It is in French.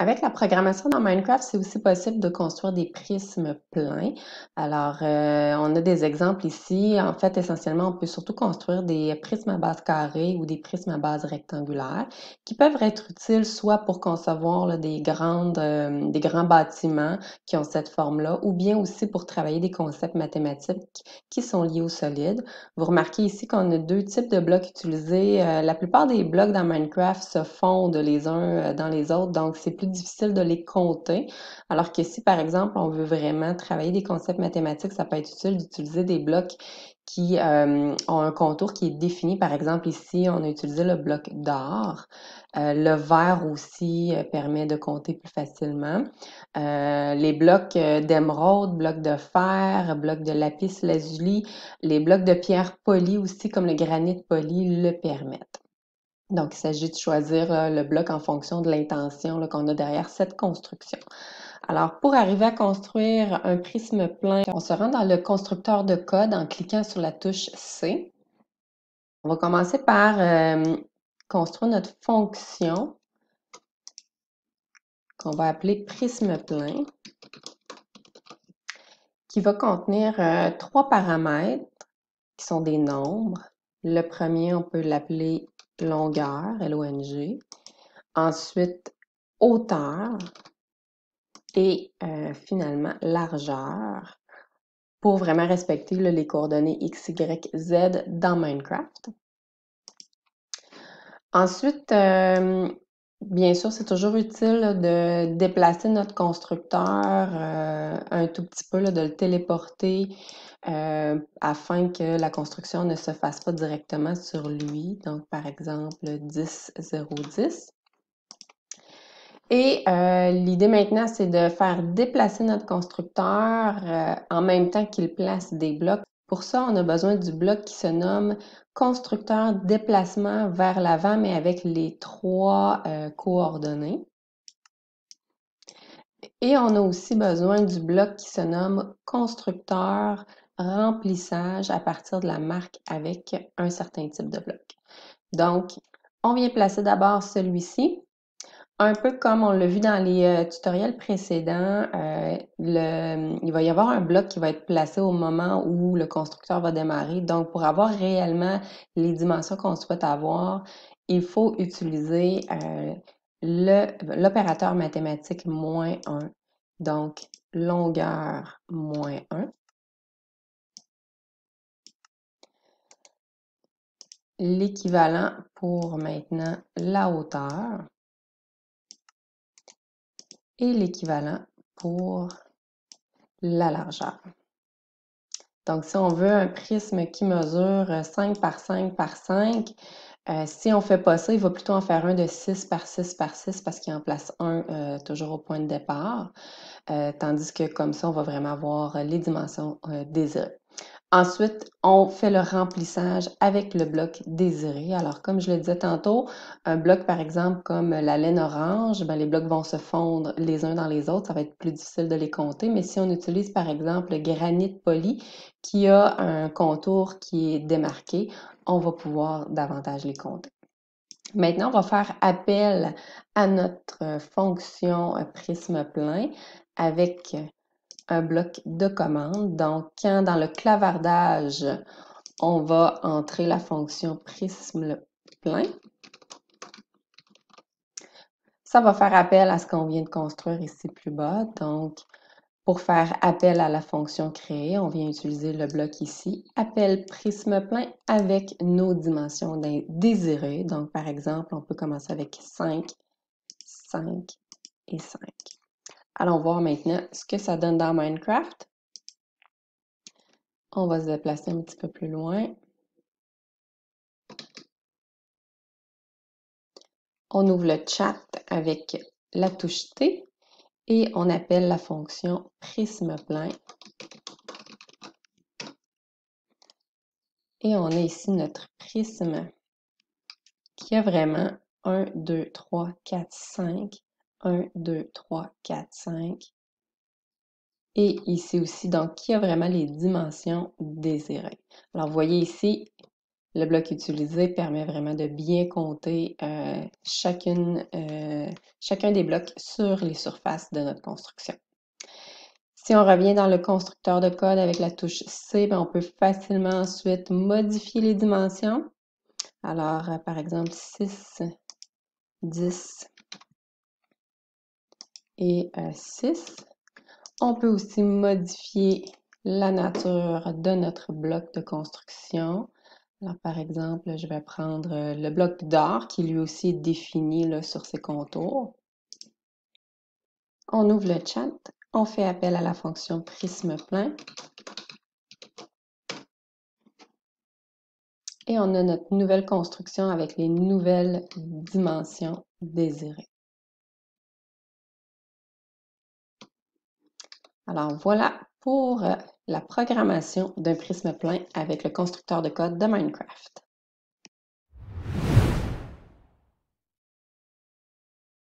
Avec la programmation dans Minecraft, c'est aussi possible de construire des prismes pleins. Alors, euh, on a des exemples ici. En fait, essentiellement, on peut surtout construire des prismes à base carrée ou des prismes à base rectangulaire qui peuvent être utiles soit pour concevoir des, grandes, euh, des grands bâtiments qui ont cette forme-là, ou bien aussi pour travailler des concepts mathématiques qui sont liés au solide. Vous remarquez ici qu'on a deux types de blocs utilisés. Euh, la plupart des blocs dans Minecraft se fondent les uns dans les autres, donc c'est difficile de les compter. Alors que si, par exemple, on veut vraiment travailler des concepts mathématiques, ça peut être utile d'utiliser des blocs qui euh, ont un contour qui est défini. Par exemple, ici, on a utilisé le bloc d'or. Euh, le vert aussi euh, permet de compter plus facilement. les blocs d'émeraude, blocs de fer, blocs de lapis lazuli, les blocs de pierre polie aussi, comme le granit poli, le permettent. Donc, il s'agit de choisir euh, le bloc en fonction de l'intention qu'on a derrière cette construction. Alors, pour arriver à construire un prisme plein, on se rend dans le constructeur de code en cliquant sur la touche C. On va commencer par euh, construire notre fonction qu'on va appeler prisme plein, qui va contenir euh, trois paramètres qui sont des nombres. Le premier, on peut l'appeler longueur, L-O-N-G. Ensuite, hauteur. Et euh, finalement, largeur pour vraiment respecter les coordonnées X, Y, Z dans Minecraft. Ensuite, euh, bien sûr, c'est toujours utile de déplacer notre constructeur euh, un tout petit peu, de le téléporter euh, afin que la construction ne se fasse pas directement sur lui. Donc, par exemple, 10, 0, 10. Et euh, l'idée maintenant, c'est de faire déplacer notre constructeur en même temps qu'il place des blocs. Pour ça, on a besoin du bloc qui se nomme constructeur déplacement vers l'avant, mais avec les trois coordonnées. Et on a aussi besoin du bloc qui se nomme constructeur remplissage à partir de la marque avec un certain type de bloc. Donc, on vient placer d'abord celui-ci. Un peu comme on l'a vu dans les euh, tutoriels précédents, euh, il va y avoir un bloc qui va être placé au moment où le constructeur va démarrer. Donc, pour avoir réellement les dimensions qu'on souhaite avoir, il faut utiliser euh, l'opérateur mathématique moins 1. Donc, longueur moins 1. l'équivalent pour maintenant la hauteur et l'équivalent pour la largeur. Donc, si on veut un prisme qui mesure 5 par 5 par 5, euh, si on ne fait pas ça, il va plutôt en faire un de 6 par 6 par 6 parce qu'il en place un euh, toujours au point de départ. Euh, tandis que comme ça, on va vraiment avoir les dimensions désirées. Ensuite, on fait le remplissage avec le bloc désiré. Alors, comme je le disais tantôt, un bloc, par exemple, comme la laine orange, ben, les blocs vont se fondre les uns dans les autres. Ça va être plus difficile de les compter. Mais si on utilise, par exemple, le granit poli, qui a un contour qui est démarqué, on va pouvoir davantage les compter. Maintenant, on va faire appel à notre fonction prisme plein avec un bloc de commande. Donc, quand dans le clavardage, on va entrer la fonction prisme plein, ça va faire appel à ce qu'on vient de construire ici plus bas. Donc, pour faire appel à la fonction créée, on vient utiliser le bloc ici, appel prisme plein avec nos dimensions désirées. Donc, par exemple, on peut commencer avec 5, 5 et 5. Allons voir maintenant ce que ça donne dans Minecraft. On va se déplacer un petit peu plus loin. On ouvre le chat avec la touche T et on appelle la fonction prisme plein. Et on a ici notre prisme qui a vraiment 1, 2, 3, 4, 5 1, 2, 3, 4, 5. Et ici aussi, donc, qui a vraiment les dimensions désirées? Alors, vous voyez ici, le bloc utilisé permet vraiment de bien compter euh, euh, chacun des blocs sur les surfaces de notre construction. Si on revient dans le constructeur de code avec la touche C, ben, on peut facilement ensuite modifier les dimensions. Alors, euh, par exemple, 6, 10 et 6. On peut aussi modifier la nature de notre bloc de construction. Par exemple, je vais prendre euh, le bloc d'or qui lui aussi est défini sur ses contours. On ouvre le chat, on fait appel à la fonction prisme plein. Et on a notre nouvelle construction avec les nouvelles dimensions désirées. Alors voilà pour euh, la programmation d'un prisme plein avec le constructeur de code de Minecraft.